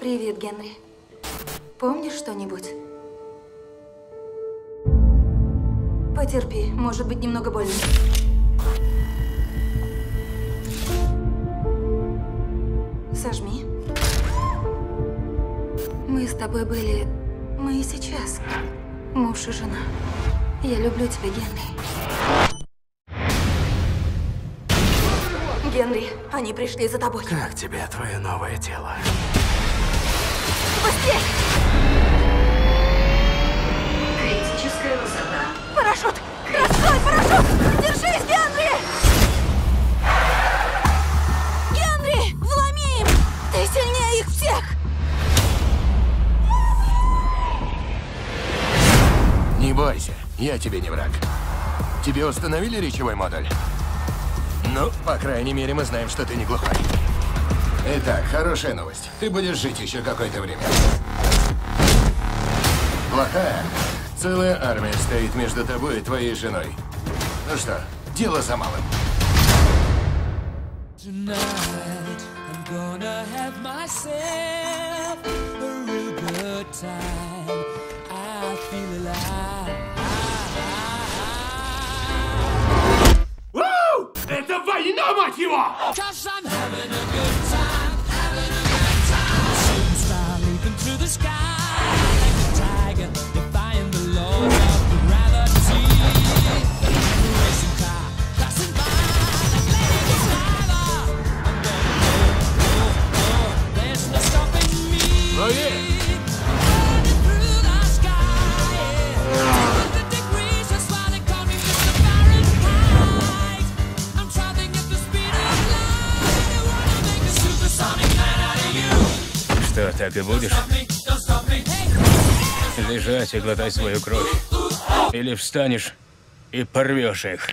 Привет, Генри. Помнишь что-нибудь? Потерпи, может быть немного больно. Сожми. Мы с тобой были... Мы и сейчас. Муж и жена. Я люблю тебя, Генри. Генри, они пришли за тобой. Как тебе твое новое тело? Быстрее! Критическая высота. Парашют! Раскрой парашют! Держись, Генри! Генри! Вломи им! Ты сильнее их всех! Не бойся, я тебе не враг. Тебе установили речевой модуль? Ну, по крайней мере, мы знаем, что ты не глухой. Итак, хорошая новость. Ты будешь жить еще какое-то время. Плохая? Целая армия стоит между тобой и твоей женой. Ну что, дело за малым. Tonight, I'm gonna have myself a real good time. I feel alive. Это война, мать его! Cause I'm having a good Так и будешь? Лежать и глотать свою кровь? Или встанешь и порвешь их?